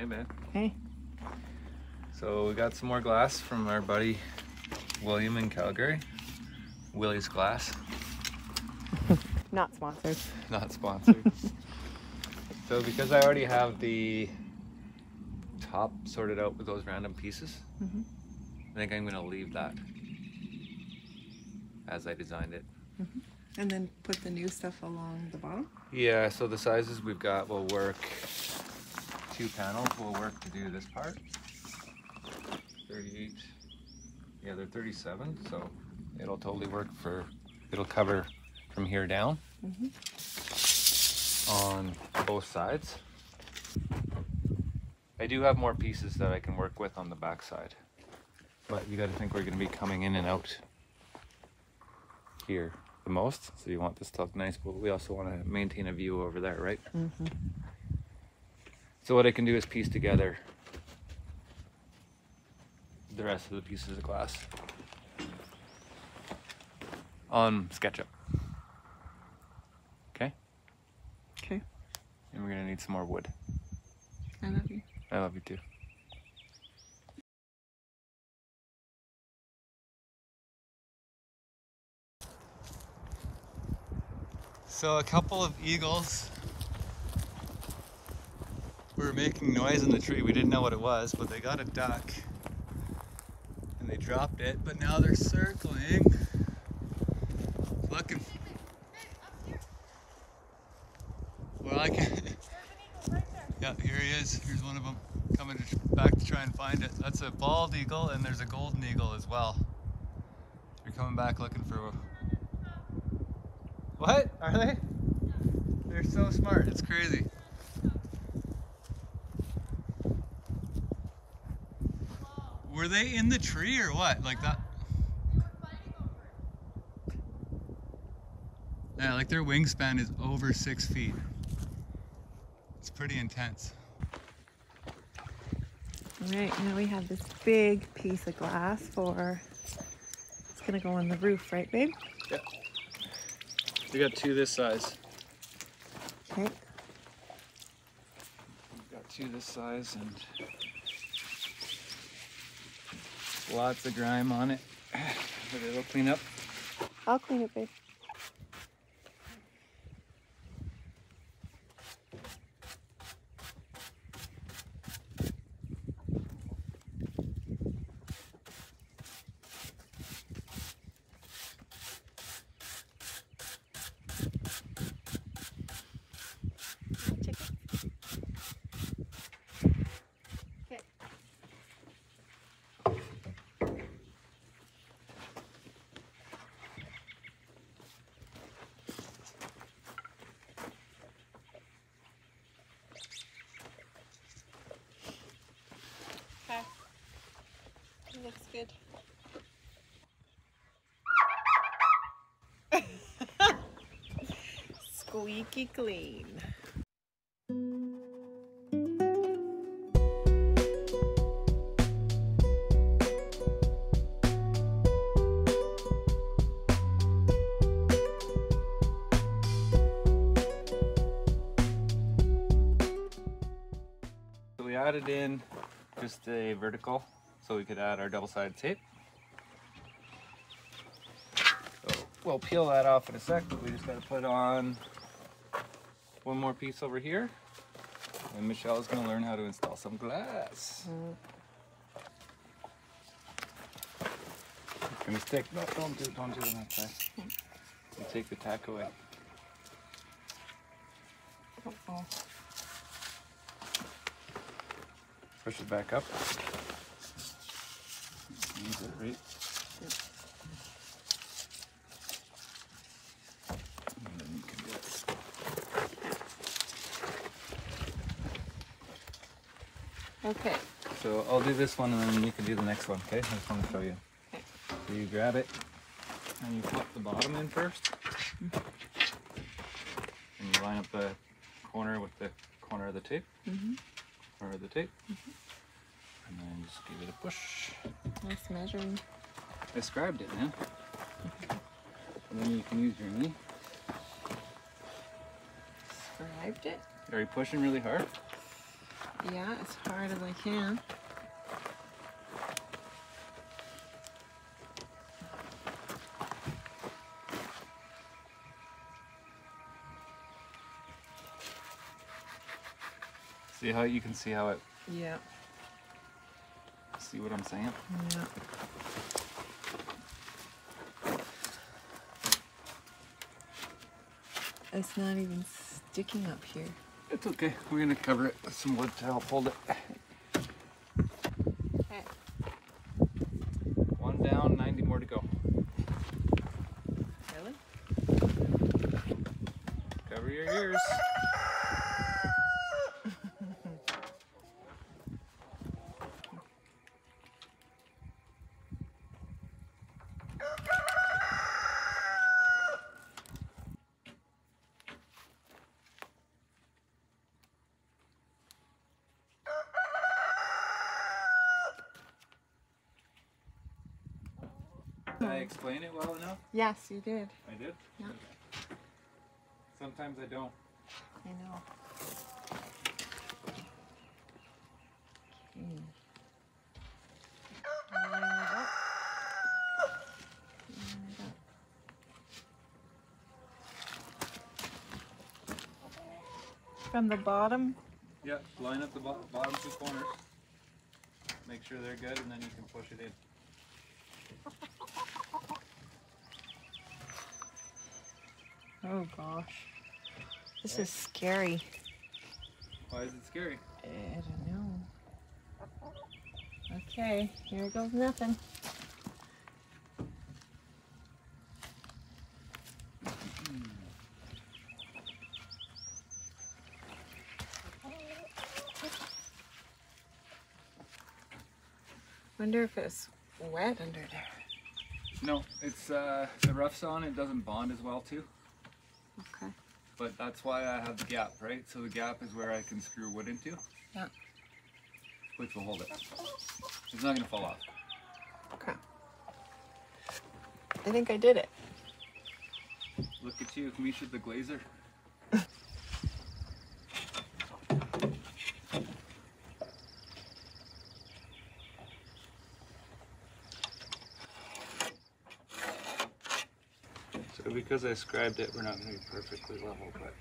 Hey, man. Hey. So we got some more glass from our buddy William in Calgary. Willie's Glass. Not sponsored. Not sponsored. so because I already have the top sorted out with those random pieces, Mhm. I think I'm gonna leave that as I designed it. And then put the new stuff along the bottom. Yeah, so the sizes we've got will work. Two panels will work to do this part. 38. Yeah, they're 37, so it'll totally work for, it'll cover from here down Mhm. on both sides. I do have more pieces that I can work with on the back side. But you gotta think we're gonna be coming in and out here the most. So you want this to look nice, but we also want to maintain a view over there, right? Mm-hmm. So what I can do is piece together the rest of the pieces of glass on SketchUp. Okay? Okay. And we're gonna need some more wood. I love you. I love you too. So a couple of eagles were making noise in the tree. We didn't know what it was, but they got a duck and they dropped it, but now they're circling looking Well, I can Yeah, here he is. Here's one of them coming to, back to try and find it. That's a bald eagle, and there's a golden eagle as well. They're coming back looking for. What are they? They're so smart. It's crazy. Were they in the tree or what? Like that? Yeah, like their wingspan is over six feet. It's pretty intense. All right, now we have this big piece of glass for, it's gonna go on the roof, right babe? We got two this size. Okay. We've got two this size and lots of grime on it, but it'll clean up. I'll clean it, babe. Good. Squeaky clean. So we added in just a vertical so we could add our double-sided tape. So we'll peel that off in a sec. but We just gotta put on one more piece over here. And Michelle is gonna learn how to install some glass. It's gonna stick. No, don't do it. don't do it on that side. You take the tack away. Push it back up. Use it right. And then you can do it. Okay. So I'll do this one and then you can do the next one, okay? I just want to show you. Okay. So you grab it and you pop the bottom in first. And you line up the corner with the corner of the tape. Mhm. Corner of the tape. And then just give it a push. Nice measuring. I scribed it, man. And then you can use your knee. Scribed it. Are you pushing really hard? Yeah, as hard as I can. See how you can see how it. Yeah. See what I'm saying? Yeah. It's not even sticking up here. It's okay. We're gonna cover it with some wood to help hold it. Okay. One down, 90 more to go. Really? Cover your ears. Explain it well enough? Yes, you did. I did? Yeah. Sometimes I don't. I know. Okay. Line it up. Line it up. From the bottom, Yeah, line up the bo- bottom two corners. Make sure they're good, and then you can push it in. Oh gosh, this is scary. Why is it scary? I don't know. Okay, here goes nothing. Wonder if it's wet under there. No, it's uh, the rough's on. It doesn't bond as well too, Okay. but that's why I have the gap, right? So the gap is where I can screw wood into, Yeah. which will hold it. It's not gonna fall off. Okay. I think I did it. Look at you, Misha the Glazer. Because I scribed it, we're not going to be perfectly level, but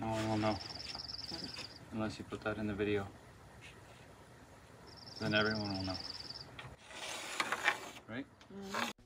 no one will know unless you put that in the video. Then everyone will know. Right? Mm-hmm.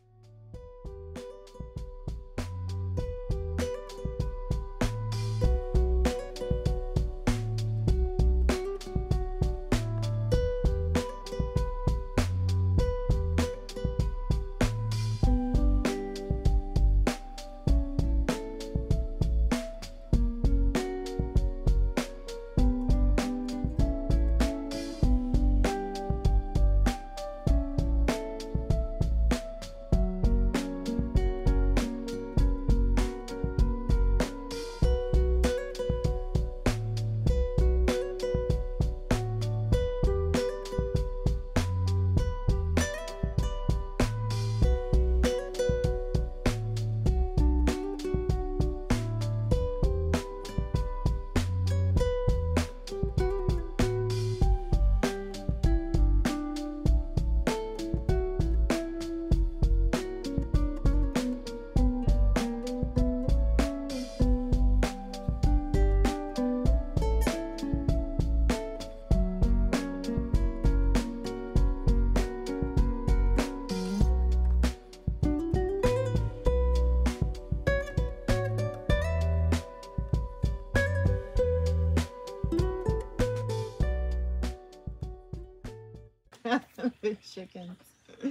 the chickens. Oh,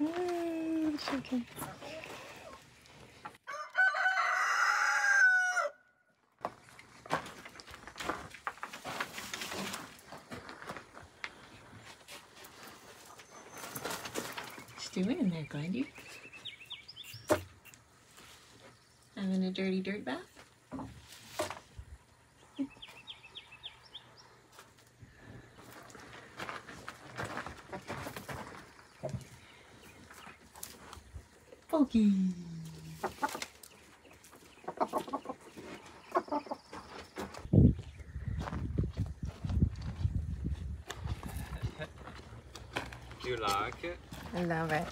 mm, chickens. What you doing in there, Glendy? Having a dirty dirt bath? Do you like it? I love it.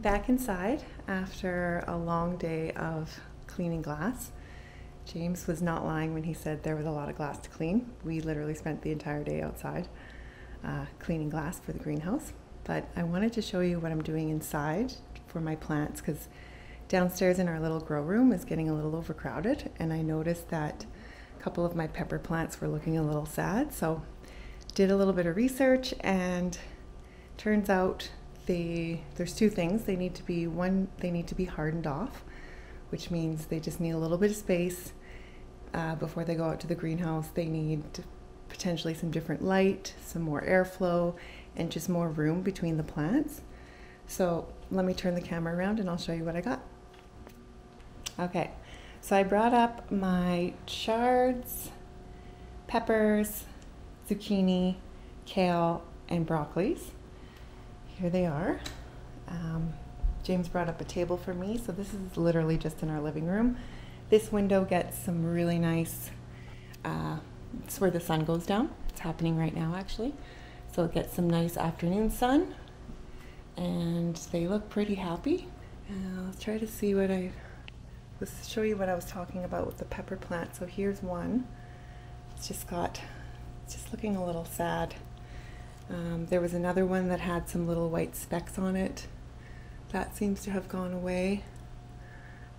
Back inside after a long day of cleaning glass. James was not lying when he said there was a lot of glass to clean. We literally spent the entire day outside uh, cleaning glass for the greenhouse. But I wanted to show you what I'm doing inside for my plants because downstairs in our little grow room is getting a little overcrowded and I noticed that a couple of my pepper plants were looking a little sad. So did a little bit of research and turns out they there's two things. They need to be one they need to be hardened off which means they just need a little bit of space. Uh, before they go out to the greenhouse they need potentially some different light some more airflow and just more room between the plants. So let me turn the camera around and I'll show you what I got. Okay so I brought up my chards peppers zucchini kale and broccolis here they are. Um, James brought up a table for me, so this is literally just in our living room. This window gets some really nice, uh, it's where the sun goes down. It's happening right now, actually. So it gets some nice afternoon sun, and they look pretty happy. I'll try to see what I, let's show you what I was talking about with the pepper plant. So here's one. It's just got, it's just looking a little sad. Um, there was another one that had some little white specks on it. That seems to have gone away.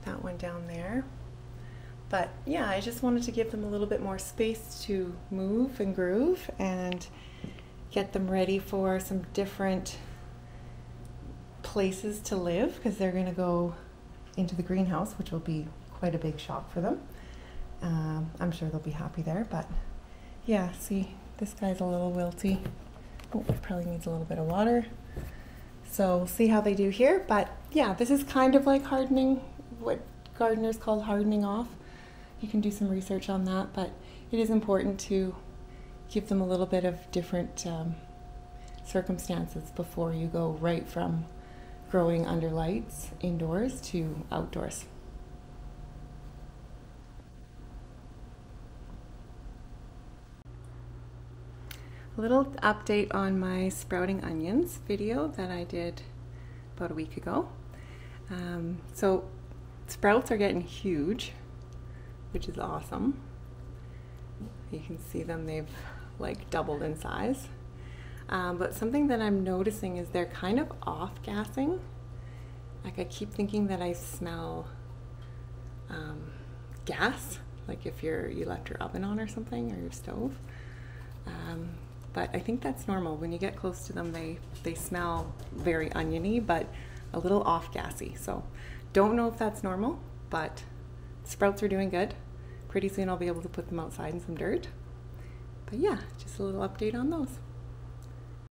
That one down there. But yeah, I just wanted to give them a little bit more space to move and groove and get them ready for some different places to live because they're going to go into the greenhouse, which will be quite a big shock for them. Um, I'm sure they'll be happy there, but yeah, see, this guy's a little wilty. Oh, it probably needs a little bit of water. So we'll see how they do here. But yeah, this is kind of like hardening, what gardeners call hardening off. You can do some research on that, but it is important to give them a little bit of different um, circumstances before you go right from growing under lights indoors to outdoors. Little update on my sprouting onions video that I did about a week ago. Um, so sprouts are getting huge, which is awesome. You can see them, they've like doubled in size. Um, but something that I'm noticing is they're kind of off gassing. Like I keep thinking that I smell um, gas, like if you're you left your oven on or something or your stove. Um, but I think that's normal. When you get close to them, they, they smell very oniony, but a little off gassy. So don't know if that's normal, but sprouts are doing good. Pretty soon I'll be able to put them outside in some dirt. But yeah, just a little update on those.